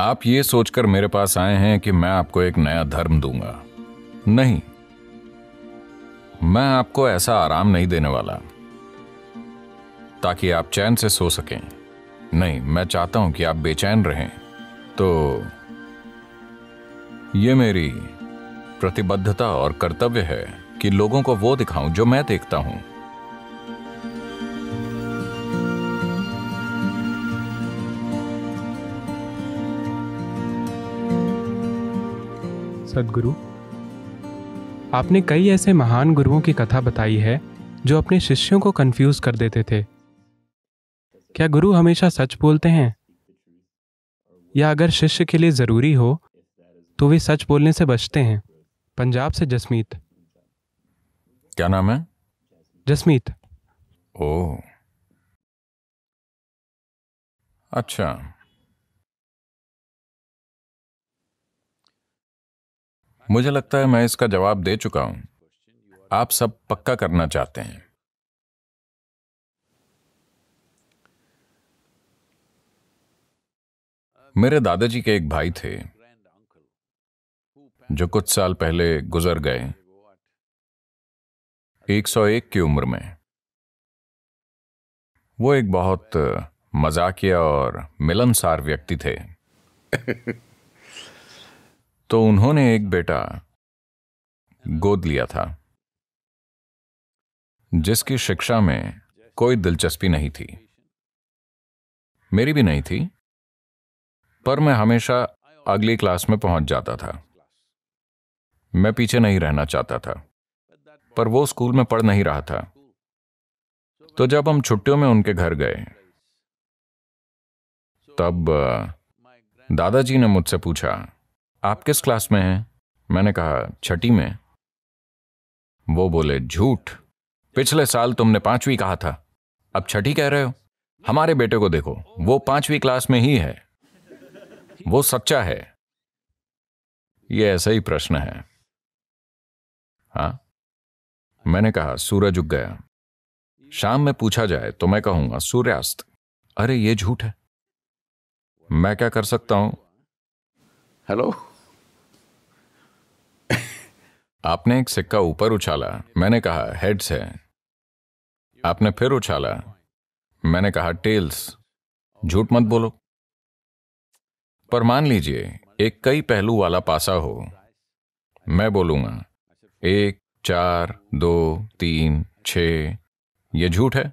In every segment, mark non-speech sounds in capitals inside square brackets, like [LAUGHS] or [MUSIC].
आप ये सोचकर मेरे पास आए हैं कि मैं आपको एक नया धर्म दूँगा। नहीं। मैं आपको ऐसा आराम नहीं देने वाला। ताकि आप चैन से सो सकें। नहीं, मैं चाहता हूँ कि आप बेचैन रहें। तो ये मेरी प्रतिबद्धता और कर्तव्य है कि लोगों को वो दिखाऊँ जो मैं देखता हूँ। सदगुरु। आपने कई ऐसे महान गुरुओं की कथा बताई है जो अपने शिष्यों को कंफ्यूज कर देते थे। क्या गुरु हमेशा सच बोलते हैं? या अगर शिष्य के लिए ज़रूरी हो तो वे सच बोलने से बचते हैं। पंजाब से जसमीत। क्या नाम है? जसमीत। ओ अच्छा। मुझे लगता है मैं इसका जवाब दे चुका हूँ। आप सब पक्का करना चाहते हैं। मेरे दादाजी के एक भाई थे, जो कुछ साल पहले गुजर गए। 101 की उम्र में। वो एक बहुत मजाकिया और मिलनसार व्यक्ति थे। [LAUGHS] तो उन्होंने एक बेटा गोद लिया था, जिसकी शिक्षा में कोई दिलचस्पी नहीं थी। मेरी भी नहीं थी, पर मैं हमेशा अगली क्लास में पहुँच जाता था। मैं पीछे नहीं रहना चाहता था, पर वो स्कूल में पढ़ नहीं रहा था। तो जब हम छुट्टियों में उनके घर गए, तब, दादाजी ने मुझसे पूछा आप किस क्लास में हैं? मैंने कहा, छठी में। वो बोले, झूठ। पिछले साल तुमने पांचवी कहा था। अब छठी कह रहे हो? हमारे बेटे को देखो, वो पांचवी क्लास में ही है। वो सच्चा है। ये ऐसा ही प्रश्न है। हाँ? मैंने कहा, सूरज उग गया। शाम में पूछा जाए तो मैं कहूँगा, सूर्यास्त। अरे, ये झूठ है। मैं क्या कर सकता हूँ? हेलो आपने एक सिक्का ऊपर उछाला। मैंने कहा हेड्स है। आपने फिर उछाला। मैंने कहा टेल्स झूठ मत बोलो। पर मान लीजिए एक कई पहलू वाला पासा हो। मैं बोलूँगा एक चार दो तीन छ ये झूठ है?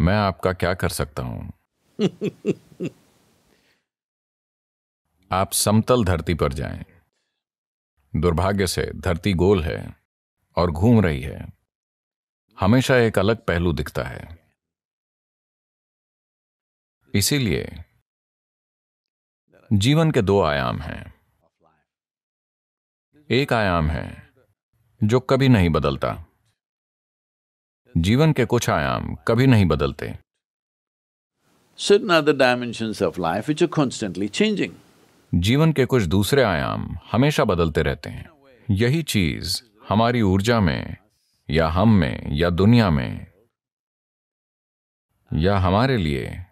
मैं आपका क्या कर सकता हूँ? [LAUGHS] आप समतल धरती पर जाएँ। दुर्भाग्य से धरती गोल है और घूम रही है। हमेशा एक अलग पहलू दिखता है। इसीलिए जीवन के दो आयाम हैं। एक आयाम है जो कभी नहीं बदलता। जीवन के कुछ आयाम कभी नहीं बदलते। Certain other dimensions of life which are constantly. जीवन के कुछ दूसरे आयाम हमेशा बदलते रहते हैं। यही चीज़ हमारी ऊर्जा में, या हम में, या दुनिया में, या हमारे लिए।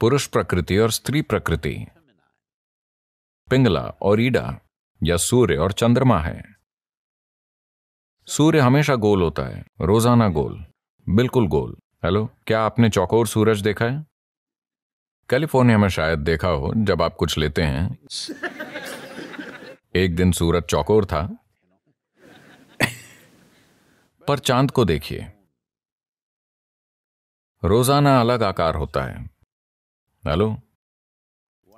पुरुष प्रकृति और स्त्री प्रकृति। पिंगला और ईडा, या सूर्य और चंद्रमा है। सूर्य हमेशा गोल होता है, रोज़ाना गोल, बिल्कुल गोल। हेलो, क्या आपने चौकोर सूरज देखा है? कैलिफ़ोर्निया में शायद देखा हो जब आप कुछ लेते हैं। [LAUGHS] एक दिन सूरज चौकोर था। पर चाँद को देखिए। रोज़ाना अलग आकार होता है। हेलो?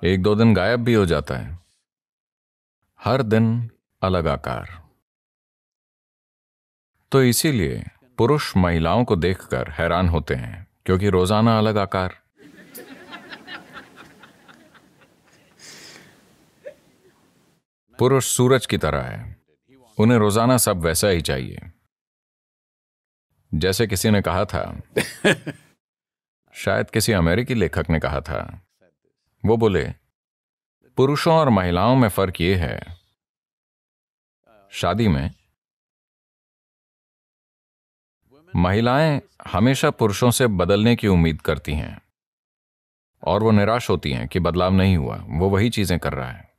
एक दो दिन गायब भी हो जाता है। हर दिन अलग आकार। तो इसीलिए पुरुष महिलाओं को देखकर हैरान होते हैं क्योंकि रोज़ाना अलग आकार। पुरुष सूरज की तरह है। उन्हें रोज़ाना सब वैसा ही चाहिए। जैसे किसी ने कहा था। [LAUGHS] शायद किसी अमेरिकी लेखक ने कहा था। वो बोले पुरुषों और महिलाओं में फ़र्क ये है। शादी में महिलाएँ हमेशा पुरुषों से बदलने की उम्मीद करती हैं। और वो निराश होती हैं कि बदलाव नहीं हुआ। वो वही चीज़ें कर रहा है।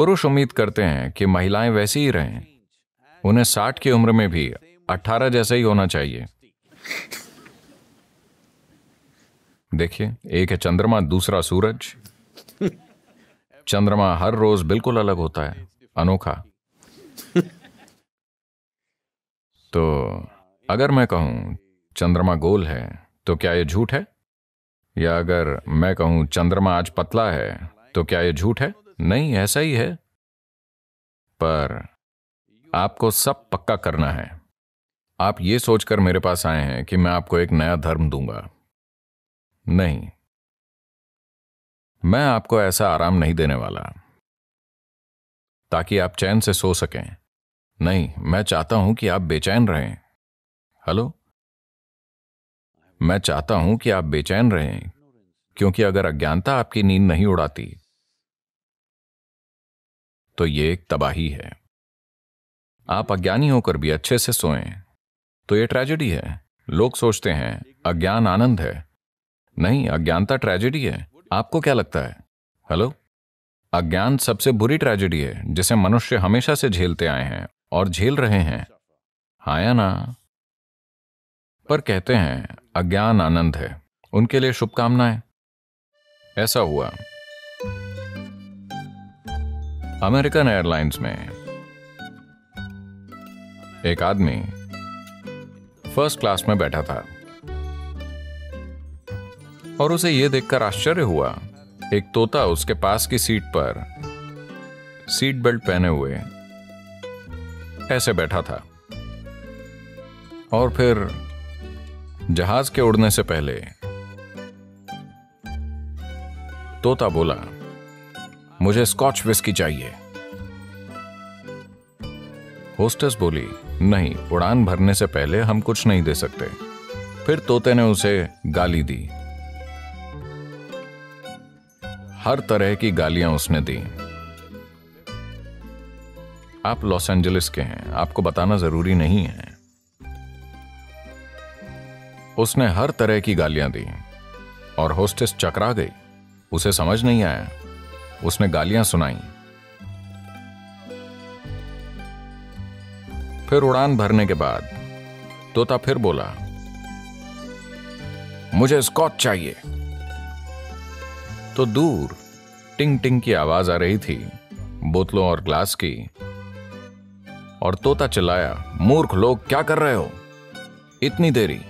पुरुष उम्मीद करते हैं कि महिलाएँ वैसी ही रहें। उन्हें साठ की उम्र में भी अट्ठारह जैसा ही होना चाहिए। देखिए, एक है चंद्रमा, दूसरा सूरज। चंद्रमा हर रोज बिल्कुल अलग होता है, अनोखा। तो अगर मैं कहूँ चंद्रमा गोल है तो क्या यह झूठ है? या अगर मैं कहूँ चंद्रमा आज पतला है तो क्या यह झूठ है? नहीं, ऐसा ही है। पर आपको सब पक्का करना है। आप ये सोचकर मेरे पास आए हैं कि मैं आपको एक नया धर्म दूँगा। नहीं। मैं आपको ऐसा आराम नहीं देने वाला। ताकि आप चैन से सो सकें। नहीं, मैं चाहता हूँ कि आप बेचैन रहें। हेलो? मैं चाहता हूँ कि आप बेचैन रहें, क्योंकि अगर अज्ञानता आपकी नींद नहीं उड़ाती तो ये एक तबाही है। आप अज्ञानी होकर भी अच्छे से सोएँ। तो ये ट्रेजेडी है। लोग सोचते हैं, अज्ञान आनंद है। नहीं, अज्ञानता ट्रेजेडी है। आपको क्या लगता है? हेलो अज्ञान सबसे बुरी ट्रेजेडी है, जिसे मनुष्य हमेशा से झेलते आए हैं और झेल रहे हैं। हाँ या ना? पर कहते हैं, अज्ञान आनंद है। उनके लिए शुभकामनाएँ। ऐसा हुआ। अमेरिकन एयरलाइंस में एक आदमी फ़र्स्ट क्लास में बैठा था और उसे यह देखकर आश्चर्य हुआ, एक तोता उसके पास की सीट पर सीट बेल्ट पहने हुए ऐसे बैठा था। और फिर जहाज़ के उड़ने से पहले तोता बोला मुझे स्कॉच विस्की चाहिए। होस्टेस बोली, नहीं, उड़ान भरने से पहले हम कुछ नहीं दे सकते। फिर तोते ने उसे गाली दी। हर तरह की गालियाँ उसने दी। आप लॉस एंजलिस के हैं, आपको बताना ज़रूरी नहीं है। उसने हर तरह की गालियाँ दी, और होस्टेस चकरा गई। उसे समझ नहीं आया। उसने गालियाँ सुनाई। फिर उड़ान भरने के बाद, तोता फिर बोला, मुझे स्कॉच चाहिए। तो दूर टिंग टिंग की आवाज़ आ रही थी, बोतलों और ग्लास की। और तोता चिल्लाया, मूर्ख लोग, क्या कर रहे हो? इतनी देरी।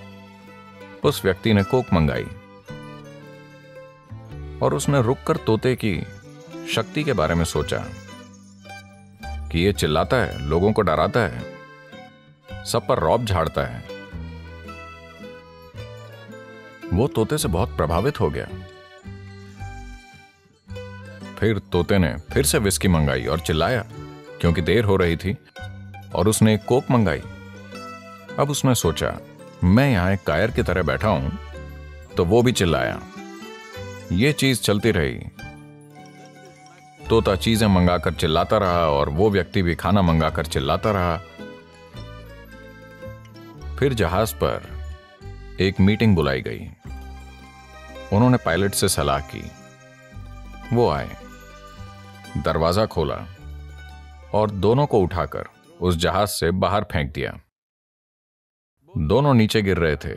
उस व्यक्ति ने कोक मंगाई। और उसने रुककर तोते की शक्ति के बारे में सोचा कि यह चिल्लाता है, लोगों को डराता है, सब पर रौब झाड़ता है। वो तोते से बहुत प्रभावित हो गया। फिर तोते ने फिर से विस्की मंगाई और चिल्लाया, क्योंकि देर हो रही थी, और उसने एक कोक मंगाई। अब उसने सोचा, मैं यहाँ एक कायर की तरह बैठा हूँ तो वो भी चिल्लाया। ये चीज़ चलती रही तोता चीज़ें मंगाकर चिल्लाता रहा और वो व्यक्ति भी खाना मंगाकर चिल्लाता रहा। फिर जहाज़ पर एक मीटिंग बुलाई गई। उन्होंने पायलट से सलाह की। वो आए। दरवाज़ा खोला और दोनों को उठाकर उस जहाज़ से बाहर फेंक दिया। दोनों नीचे गिर रहे थे।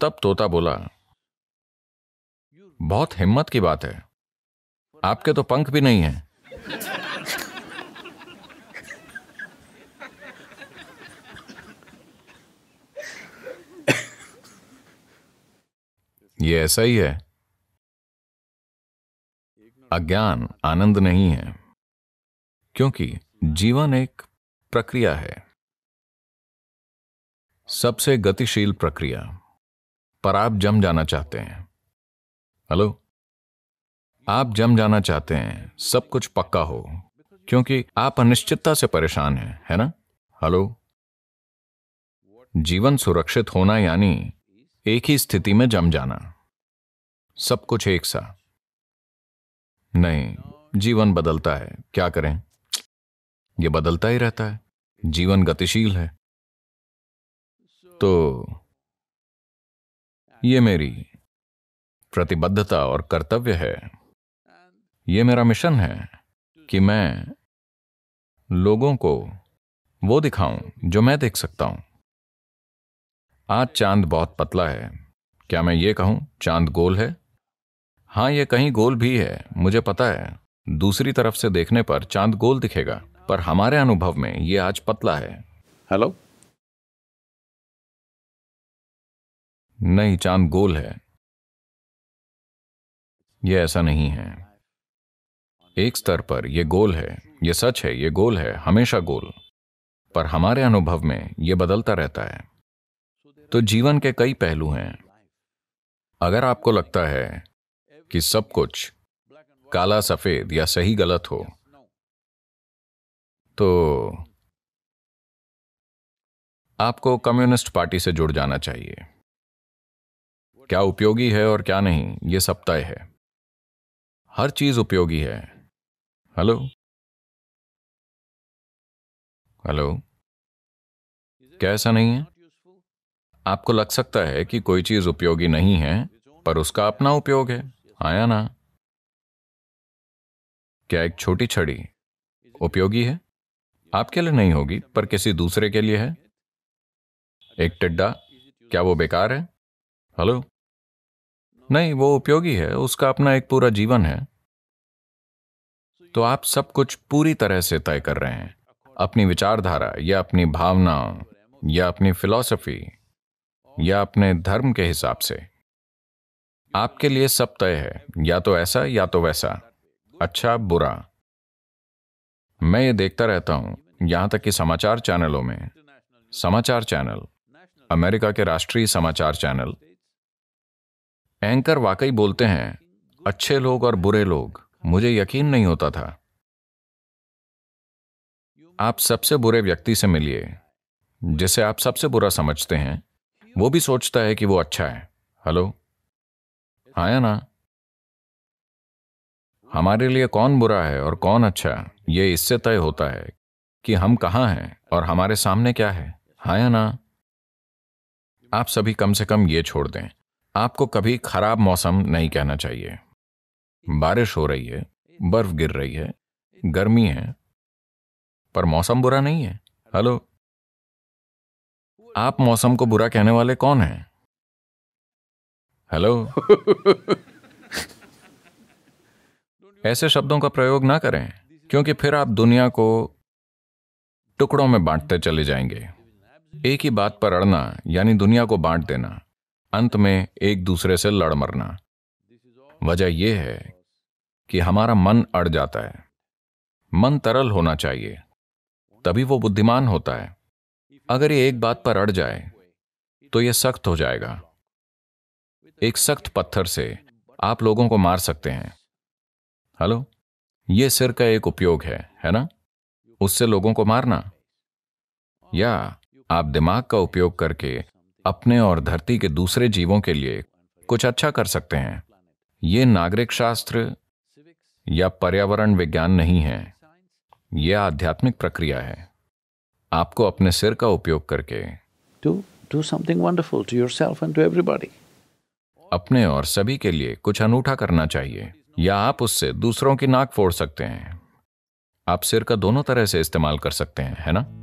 तब तोता बोला, बहुत हिम्मत की बात है। आपके तो पंख भी नहीं है। ये ऐसा ही है। अज्ञान आनंद नहीं है, क्योंकि जीवन एक प्रक्रिया है। सबसे गतिशील प्रक्रिया, पर आप जम जाना चाहते हैं। हेलो? आप जम जाना चाहते हैं, सब कुछ पक्का हो, क्योंकि आप अनिश्चितता से परेशान हैं, है ना? हेलो? जीवन सुरक्षित होना यानी एक ही स्थिति में जम जाना। सब कुछ एक सा। नहीं, जीवन बदलता है, क्या करें? यह बदलता ही रहता है, जीवन गतिशील है। तो ये मेरी प्रतिबद्धता और कर्तव्य है। ये मेरा मिशन है कि मैं लोगों को वो दिखाऊँ जो मैं देख सकता हूँ। आज चाँद बहुत पतला है। क्या मैं ये कहूँ चाँद गोल है? हाँ ये कहीं गोल भी है मुझे पता है। दूसरी तरफ़ से देखने पर चाँद गोल दिखेगा पर हमारे अनुभव में ये आज पतला है। हेलो? नहीं चाँद गोल है। ये ऐसा नहीं है। एक स्तर पर यह गोल है, ये सच है, ये गोल है, हमेशा गोल। पर हमारे अनुभव में यह बदलता रहता है। तो जीवन के कई पहलू हैं। अगर आपको लगता है कि सब कुछ काला, सफ़ेद या सही, गलत हो तो आपको कम्युनिस्ट पार्टी से जुड़ जाना चाहिए। क्या उपयोगी है और क्या नहीं, ये सब तय है। हर चीज़ उपयोगी है। हेलो हेलो क्या ऐसा नहीं है? आपको लग सकता है कि कोई चीज़ उपयोगी नहीं है, पर उसका अपना उपयोग है। आया ना? क्या एक छोटी छड़ी उपयोगी है? आपके लिए नहीं होगी, पर किसी दूसरे के लिए है। एक टिड्डा, क्या वो बेकार है? हेलो नहीं, वो उपयोगी है, उसका अपना एक पूरा जीवन है। तो आप सब कुछ पूरी तरह से तय कर रहे हैं। अपनी विचारधारा, या अपनी भावनाओं या अपनी फिलॉसफी या अपने धर्म के हिसाब से। आपके लिए सब तय है, या तो ऐसा, या तो वैसा। अच्छा बुरा। मैं ये देखता रहता हूँ, यहाँ तक कि समाचार चैनलों में। समाचार चैनल, अमेरिका के राष्ट्रीय समाचार चैनल। एंकर वाकई बोलते हैं, अच्छे लोग और बुरे लोग। मुझे यकीन नहीं होता था। आप सबसे बुरे व्यक्ति से मिलिए, जिसे आप सबसे बुरा समझते हैं। वो भी सोचता है कि वो अच्छा है। हेलो? आया ना? हमारे लिए कौन बुरा है और कौन अच्छा? ये इससे तय होता है कि हम कहाँ हैं और हमारे सामने क्या है। हाँ या ना? आप सभी कम से कम ये छोड़ दें। आपको कभी खराब मौसम नहीं कहना चाहिए। बारिश हो रही है बर्फ़ गिर रही है गर्मी है पर मौसम बुरा नहीं है। हेलो? आप मौसम को बुरा कहने वाले कौन हैं? हेलो? [LAUGHS] ऐसे शब्दों का प्रयोग ना करें क्योंकि फिर आप दुनिया को टुकड़ों में बांटते चले जाएँगे। एक ही बात पर अड़ना यानी दुनिया को बांट देना अंत में एक दूसरे से लड़ मरना। वजह यह है कि हमारा मन अड़ जाता है। मन तरल होना चाहिए, तभी वो बुद्धिमान होता है। अगर ये एक बात पर अड़ जाए तो यह सख्त हो जाएगा। एक सख्त पत्थर से आप लोगों को मार सकते हैं। हेलो? ये सिर का एक उपयोग है है ना? उससे लोगों को मारना। या आप दिमाग का उपयोग करके अपने और धरती के दूसरे जीवों के लिए कुछ अच्छा कर सकते हैं। ये नागरिक शास्त्र या पर्यावरण विज्ञान नहीं है। यह आध्यात्मिक प्रक्रिया है। आपको अपने सिर का उपयोग करके। To do something wonderful to yourself and to everybody. अपने और सभी के लिए कुछ अनूठा करना चाहिए या आप उससे दूसरों की नाक फोड़ सकते हैं। आप सिर का दोनों तरह से इस्तेमाल कर सकते हैं है ना?